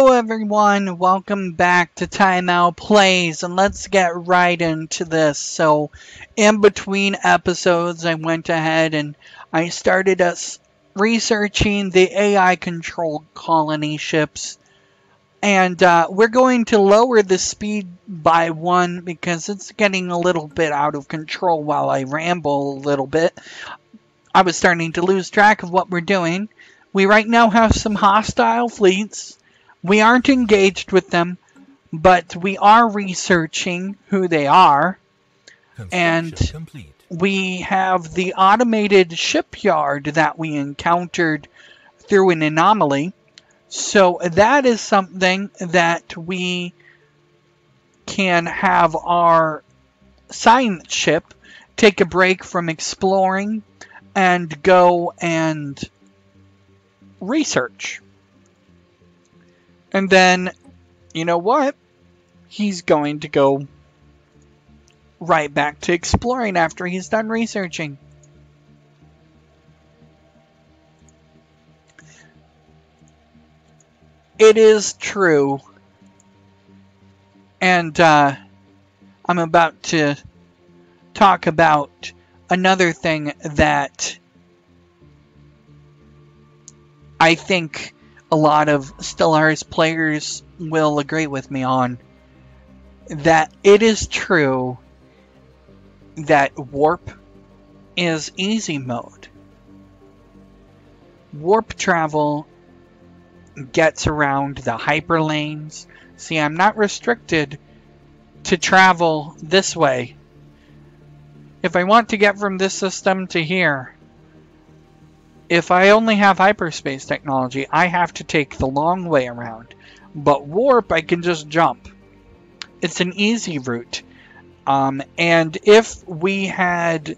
Hello everyone, welcome back to Tai Mao Plays, and let's get right into this. So, in between episodes, I went ahead and I started us researching the AI-controlled colony ships, and uh, we're going to lower the speed by one because it's getting a little bit out of control while I ramble a little bit. I was starting to lose track of what we're doing. We right now have some hostile fleets. We aren't engaged with them, but we are researching who they are. And complete. we have the automated shipyard that we encountered through an anomaly. So that is something that we can have our science ship take a break from exploring and go and research. And then, you know what? He's going to go right back to exploring after he's done researching. It is true. And uh, I'm about to talk about another thing that I think a lot of Stellaris players will agree with me on. That it is true that warp is easy mode. Warp travel gets around the hyper lanes. See, I'm not restricted to travel this way. If I want to get from this system to here, if I only have hyperspace technology, I have to take the long way around. But warp, I can just jump. It's an easy route. Um, and if we had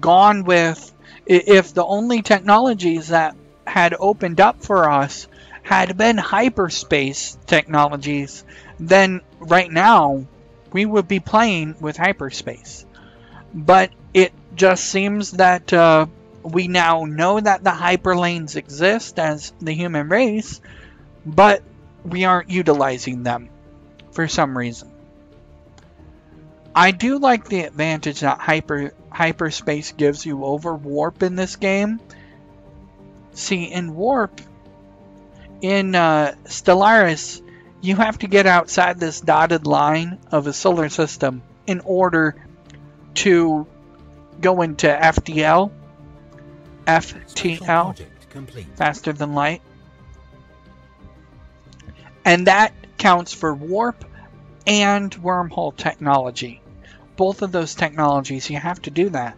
gone with, if the only technologies that had opened up for us had been hyperspace technologies, then right now we would be playing with hyperspace. But it just seems that uh, we now know that the hyperlanes exist as the human race, but we aren't utilizing them for some reason. I do like the advantage that hyper hyperspace gives you over warp in this game. See, in warp, in uh, Stellaris, you have to get outside this dotted line of a solar system in order to go into FTL FTL, faster than light. And that counts for warp and wormhole technology. Both of those technologies, you have to do that.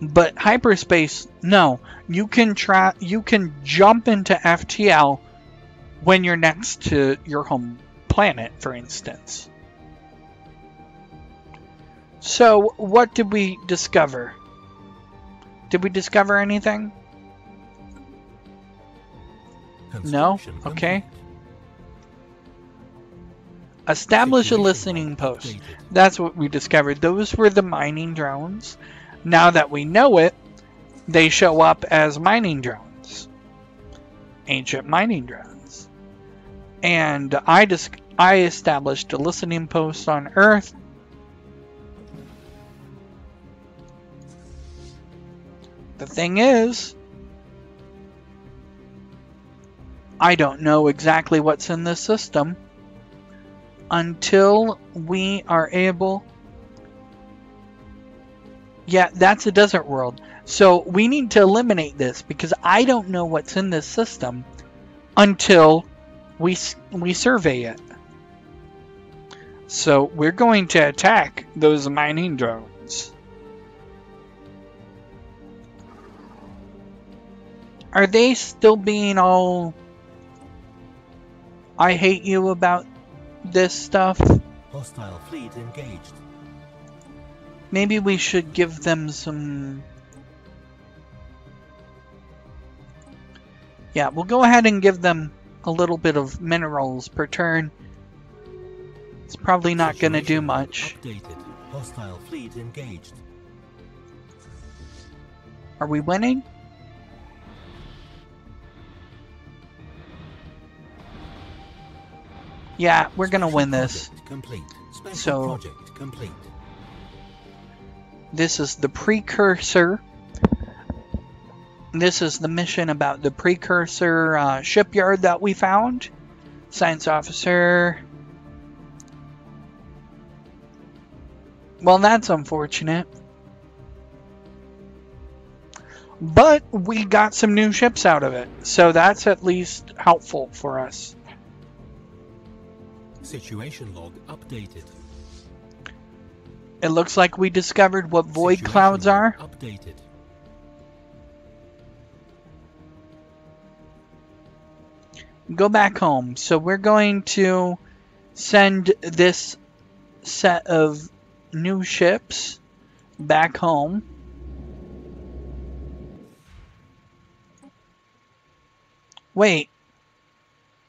But hyperspace, no. You can try. You can jump into FTL when you're next to your home planet, for instance. So, what did we discover? Did we discover anything? No? Okay. Establish a listening post. That's what we discovered. Those were the mining drones. Now that we know it, they show up as mining drones. Ancient mining drones. And I, dis I established a listening post on Earth The thing is, I don't know exactly what's in this system until we are able... Yeah, that's a desert world. So we need to eliminate this because I don't know what's in this system until we, we survey it. So we're going to attack those mining drones. Are they still being all... I hate you about this stuff? Hostile fleet engaged. Maybe we should give them some... Yeah, we'll go ahead and give them a little bit of minerals per turn. It's probably not going to do much. Updated. Hostile fleet engaged. Are we winning? Yeah, we're gonna win this. So- project complete. This is the precursor. This is the mission about the precursor uh, shipyard that we found. Science officer. Well, that's unfortunate. But we got some new ships out of it, so that's at least helpful for us. Situation log updated. It looks like we discovered what void Situation clouds are. Updated. go back home. So we're going to send this set of new ships back home. Wait.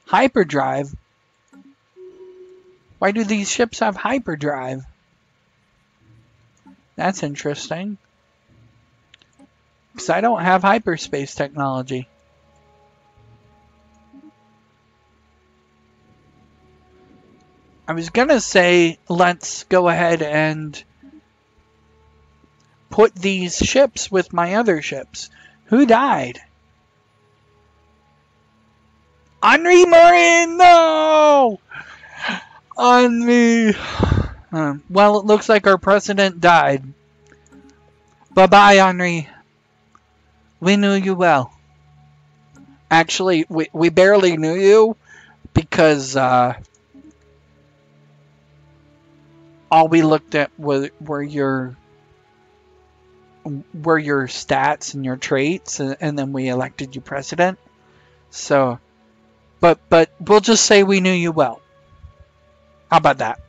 Hyperdrive? Why do these ships have hyperdrive? That's interesting. Because I don't have hyperspace technology. I was gonna say let's go ahead and put these ships with my other ships. Who died? Henri Morin, no! Henri. Uh, well, it looks like our president died. Bye bye, Henri. We knew you well. Actually, we, we barely knew you because uh, all we looked at were, were your were your stats and your traits and, and then we elected you president so but but we'll just say we knew you well how about that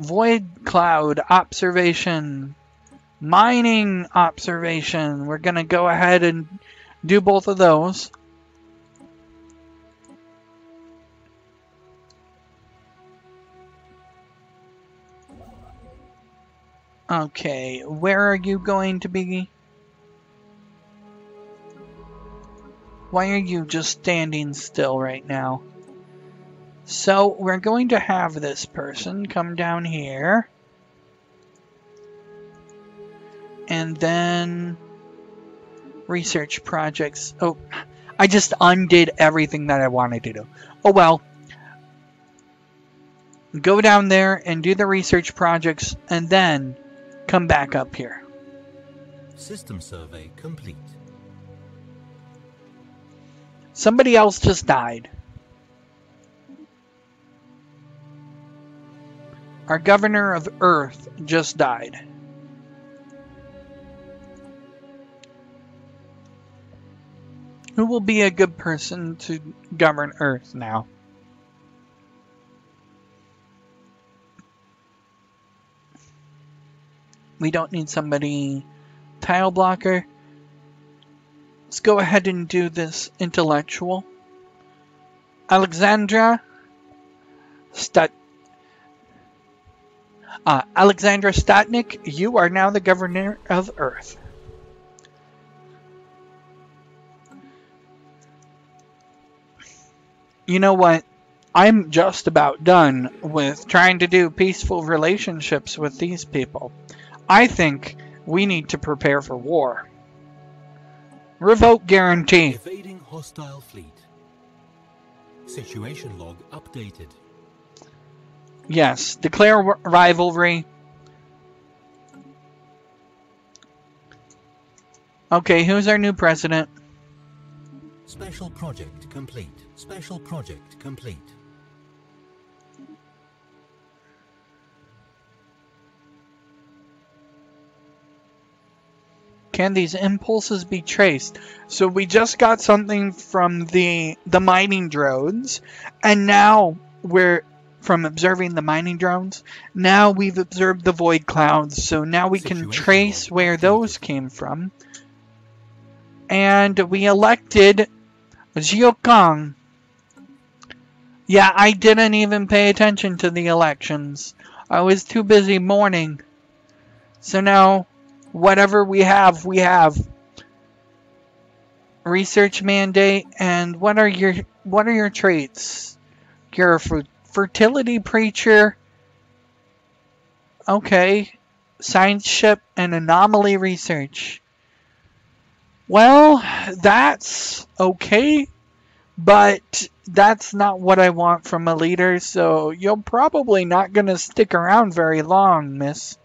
void cloud observation mining observation we're gonna go ahead and do both of those Okay, where are you going to be? Why are you just standing still right now? So, we're going to have this person come down here. And then... Research projects. Oh, I just undid everything that I wanted to do. Oh well. Go down there and do the research projects and then come back up here. System survey complete. Somebody else just died. Our governor of Earth just died. Who will be a good person to govern Earth now? We don't need somebody tile blocker. Let's go ahead and do this intellectual. Alexandra Stat uh, Alexandra Statnik, you are now the governor of Earth. You know what? I'm just about done with trying to do peaceful relationships with these people. I think we need to prepare for war. Revoke guarantee. Evading hostile fleet. Situation log updated. Yes, declare rivalry. Okay, who's our new president? Special project complete. Special project complete. Can these impulses be traced? So we just got something from the the mining drones, and now we're from observing the mining drones. Now we've observed the void clouds, so now we can trace where those came from. And we elected Jiokong. Yeah, I didn't even pay attention to the elections. I was too busy mourning. So now, whatever we have, we have. research mandate and what are your what are your traits? You're a fer- fertility preacher. Okay. Science ship and anomaly research. Well, that's okay, but that's not what I want from a leader, so you're probably not going to stick around very long, miss.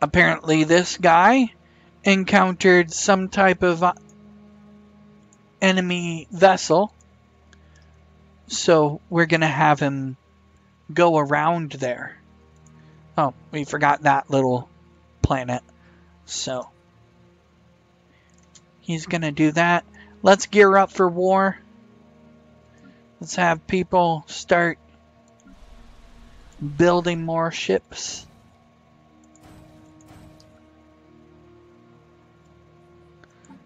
Apparently, this guy encountered some type of uh, enemy vessel, so we're going to have him go around there. Oh, we forgot that little planet. So, he's going to do that. Let's gear up for war. Let's have people start building more ships.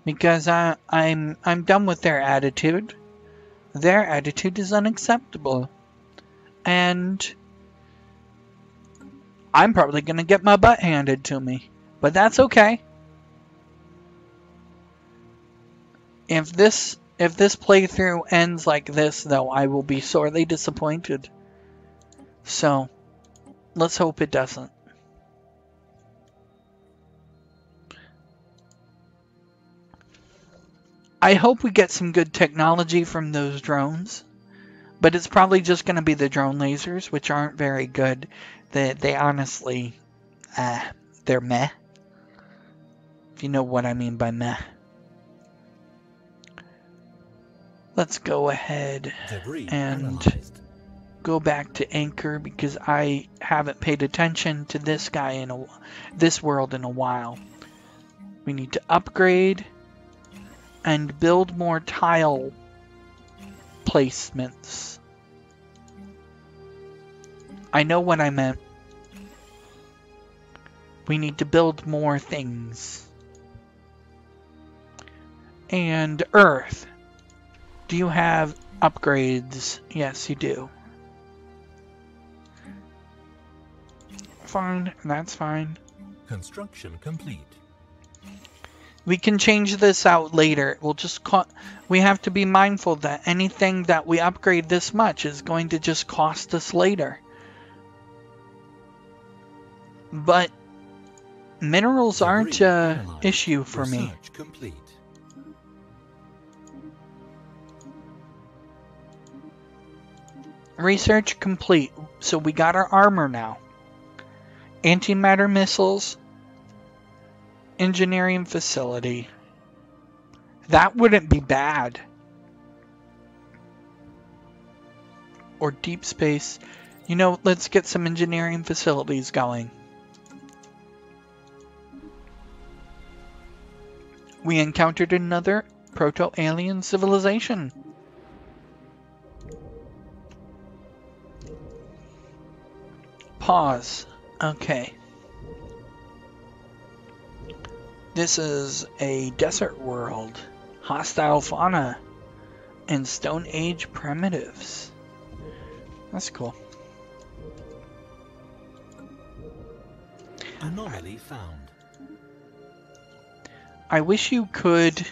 Because I, I'm I'm done with their attitude. Their attitude is unacceptable. And I'm probably going to get my butt handed to me. But that's okay. If this if this playthrough ends like this though, I will be sorely disappointed. So, let's hope it doesn't. I hope we get some good technology from those drones. But it's probably just going to be the drone lasers, which aren't very good. They, they honestly, uh, they're meh. If you know what I mean by meh. Let's go ahead and go back to Anchor because I haven't paid attention to this guy in a this world in a while. We need to upgrade and build more tile placements. I know what I meant. We need to build more things. And Earth. Do you have upgrades? Yes, you do. Fine, that's fine. Construction complete. We can change this out later. We'll just we have to be mindful that anything that we upgrade this much is going to just cost us later. But minerals aren't a issue for me. Complete. Research complete. So we got our armor now. Antimatter missiles. Engineering facility. That wouldn't be bad. Or deep space. You know, let's get some engineering facilities going. We encountered another proto-alien civilization. Pause. Okay. This is a desert world, hostile fauna, and Stone Age primitives. That's cool. Anomaly found. I wish you could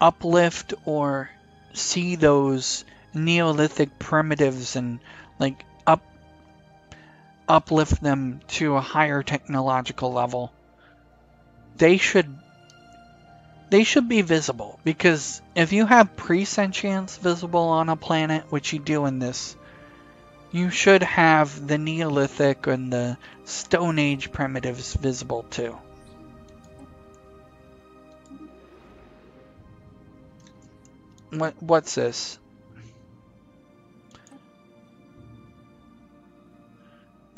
uplift or see those Neolithic primitives and like up uplift them to a higher technological level. They should they should be visible because if you have pre-sentience visible on a planet, which you do in this, you should have the Neolithic and the Stone Age primitives visible too. What what's this?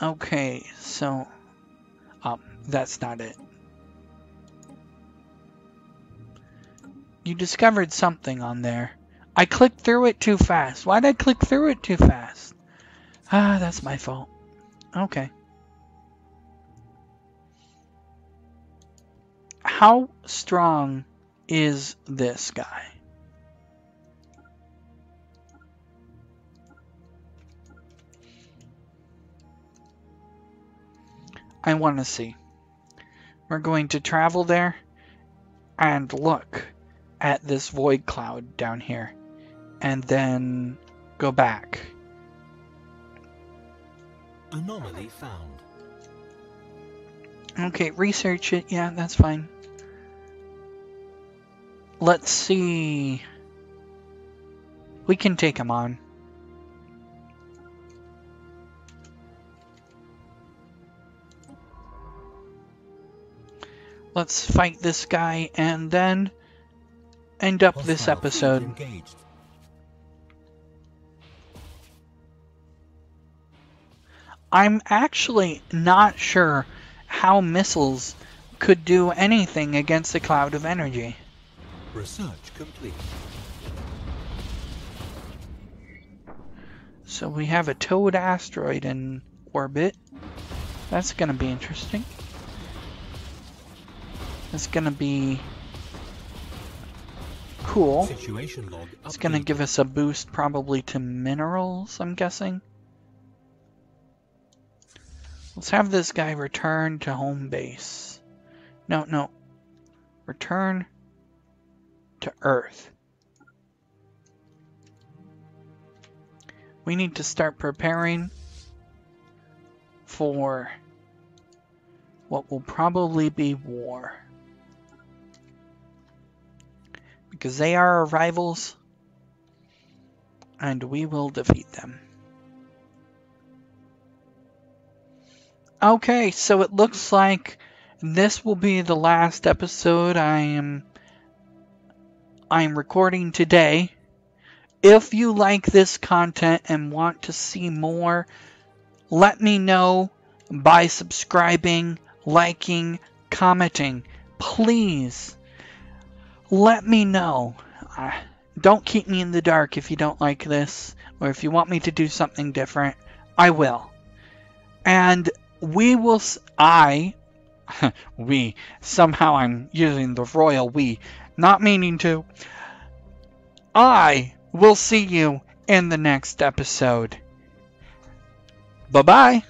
Okay, so um that's not it. You discovered something on there. I clicked through it too fast. Why'd I click through it too fast? Ah, that's my fault. Okay. How strong is this guy? I want to see. We're going to travel there and look at this void cloud down here and then go back. Anomaly found. Okay, research it. Yeah, that's fine. Let's see. We can take him on. Let's fight this guy and then end up this episode. I'm actually not sure how missiles could do anything against a cloud of energy. Research complete. So we have a toad asteroid in orbit. That's gonna be interesting. That's gonna be cool. Situation log It's gonna give us a boost probably to minerals, I'm guessing. Let's have this guy return to home base. No, no. Return to Earth. We need to start preparing for what will probably be war. Because they are our rivals, and we will defeat them. Okay, so it looks like this will be the last episode I am I'm recording today. If you like this content and want to see more, let me know by subscribing, liking, commenting. Please let me know. Uh, don't keep me in the dark if you don't like this, or if you want me to do something different. I will. And we will. I. we. Somehow I'm using the royal we, not meaning to. I will see you in the next episode. Bye bye.